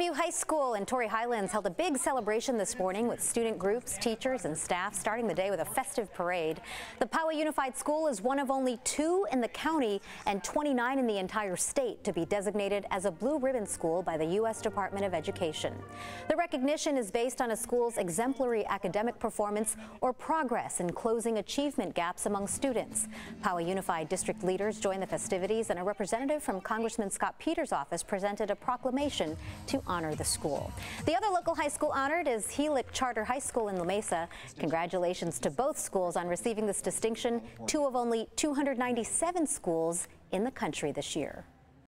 Westview High School in Torrey Highlands held a big celebration this morning with student groups, teachers, and staff starting the day with a festive parade. The Poway Unified School is one of only two in the county and 29 in the entire state to be designated as a blue ribbon school by the U.S. Department of Education. The recognition is based on a school's exemplary academic performance or progress in closing achievement gaps among students. Poway Unified District leaders joined the festivities and a representative from Congressman Scott Peters' office presented a proclamation to honor the school. The other local high school honored is Helix Charter High School in La Mesa. Congratulations to both schools on receiving this distinction, two of only 297 schools in the country this year.